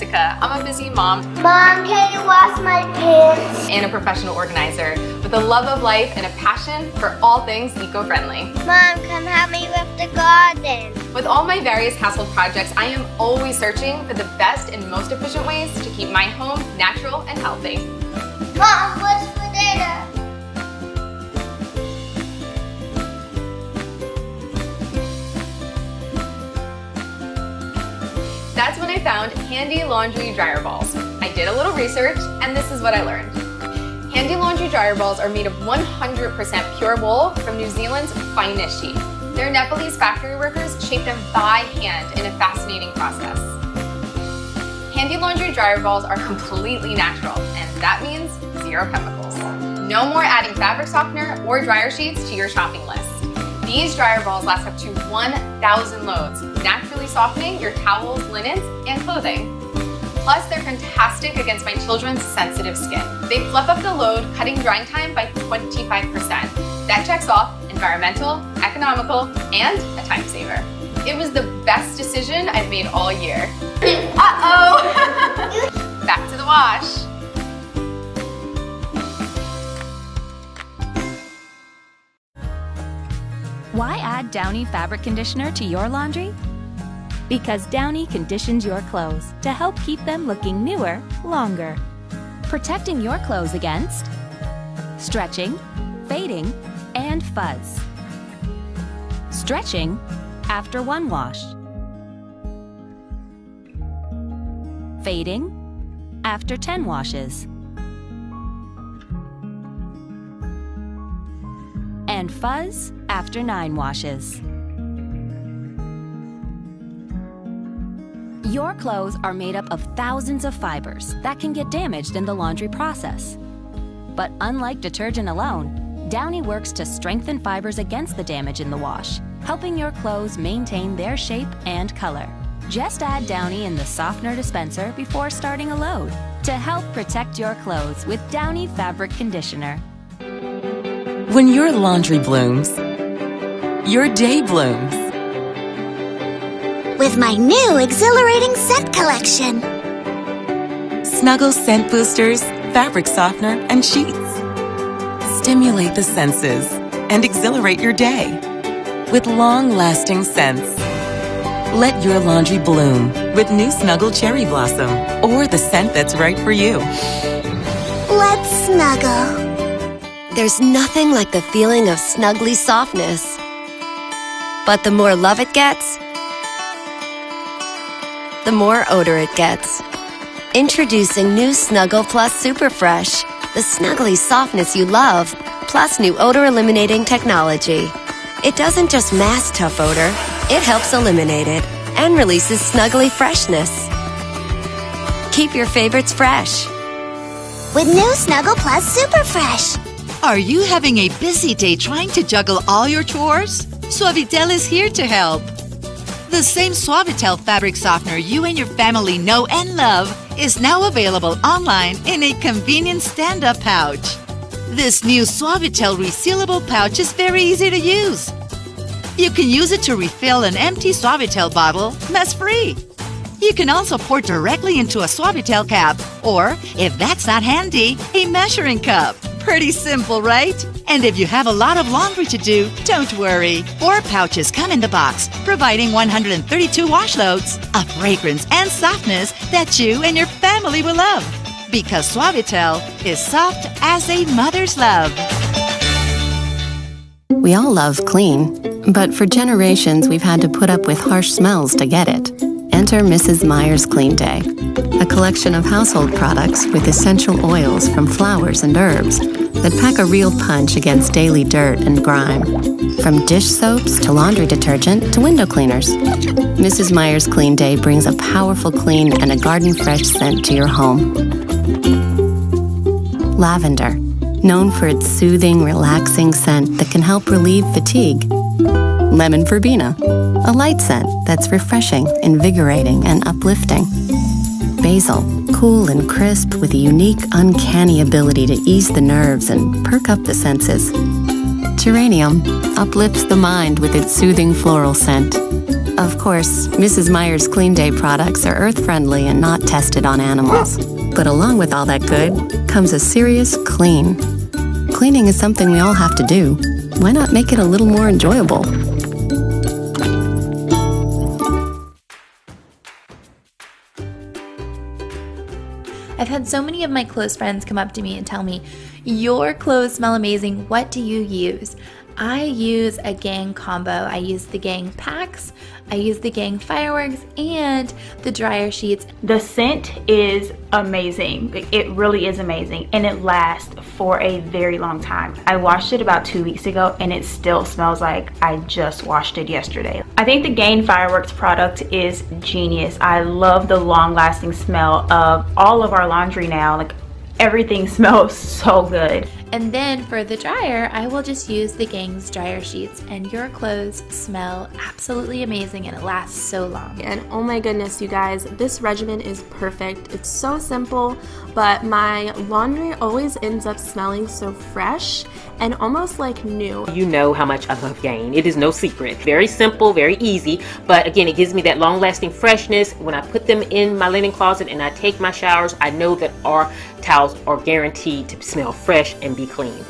Jessica. I'm a busy mom. Mom, can you wash my pants? And a professional organizer with a love of life and a passion for all things eco-friendly. Mom, come help me with the garden. With all my various household projects, I am always searching for the best and most efficient ways to keep my home natural and healthy. Mom, what's for dinner? I found Handy Laundry Dryer Balls. I did a little research and this is what I learned. Handy Laundry Dryer Balls are made of 100% pure wool from New Zealand's finest sheep. Their Nepalese factory workers shaped them by hand in a fascinating process. Handy Laundry Dryer Balls are completely natural and that means zero chemicals. No more adding fabric softener or dryer sheets to your shopping list. These dryer balls last up to 1,000 loads, naturally softening your towels, linens, and clothing. Plus, they're fantastic against my children's sensitive skin. They fluff up the load, cutting drying time by 25%. That checks off environmental, economical, and a time saver. It was the best decision I've made all year. Uh-oh! Back to the wash. Why add Downy fabric conditioner to your laundry? Because Downy conditions your clothes to help keep them looking newer longer. Protecting your clothes against stretching, fading, and fuzz. Stretching after one wash. Fading after 10 washes. And fuzz after 9 washes. Your clothes are made up of thousands of fibers that can get damaged in the laundry process. But unlike detergent alone, Downy works to strengthen fibers against the damage in the wash, helping your clothes maintain their shape and color. Just add Downy in the softener dispenser before starting a load to help protect your clothes with Downy Fabric Conditioner. When your laundry blooms, your day blooms. With my new exhilarating scent collection. Snuggle scent boosters, fabric softener, and sheets. Stimulate the senses and exhilarate your day with long-lasting scents. Let your laundry bloom with new Snuggle Cherry Blossom or the scent that's right for you. Let's snuggle. There's nothing like the feeling of snuggly softness. But the more love it gets, the more odor it gets. Introducing new Snuggle Plus Super Fresh, the snuggly softness you love, plus new odor eliminating technology. It doesn't just mask tough odor, it helps eliminate it and releases snuggly freshness. Keep your favorites fresh. With new Snuggle Plus Super Fresh. Are you having a busy day trying to juggle all your chores? Suavitel is here to help. The same Suavitel fabric softener you and your family know and love is now available online in a convenient stand-up pouch. This new Suavitel resealable pouch is very easy to use. You can use it to refill an empty Suavitel bottle mess-free. You can also pour directly into a Suavitel cap, or, if that's not handy, a measuring cup. Pretty simple, right? And if you have a lot of laundry to do, don't worry. Four pouches come in the box, providing 132 wash loads, a fragrance and softness that you and your family will love. Because Suavitel is soft as a mother's love. We all love clean, but for generations we've had to put up with harsh smells to get it. Enter Mrs. Meyer's Clean Day, a collection of household products with essential oils from flowers and herbs that pack a real punch against daily dirt and grime. From dish soaps to laundry detergent to window cleaners, Mrs. Meyer's Clean Day brings a powerful clean and a garden fresh scent to your home. Lavender, known for its soothing, relaxing scent that can help relieve fatigue. Lemon verbena, a light scent that's refreshing, invigorating, and uplifting. Basil, cool and crisp with a unique, uncanny ability to ease the nerves and perk up the senses. Geranium uplifts the mind with its soothing floral scent. Of course, Mrs. Meyer's Clean Day products are earth friendly and not tested on animals. But along with all that good comes a serious clean. Cleaning is something we all have to do. Why not make it a little more enjoyable? I've had so many of my close friends come up to me and tell me, Your clothes smell amazing. What do you use? I use a Gain combo. I use the Gain packs, I use the Gain fireworks, and the dryer sheets. The scent is amazing. It really is amazing and it lasts for a very long time. I washed it about two weeks ago and it still smells like I just washed it yesterday. I think the Gain Fireworks product is genius. I love the long lasting smell of all of our laundry now. Like everything smells so good. And then for the dryer, I will just use the Gain's dryer sheets and your clothes smell absolutely amazing and it lasts so long. And oh my goodness, you guys, this regimen is perfect. It's so simple, but my laundry always ends up smelling so fresh and almost like new. You know how much I love Gain. It is no secret. Very simple, very easy, but again, it gives me that long lasting freshness. When I put them in my linen closet and I take my showers, I know that our towels are guaranteed to smell fresh and be clean.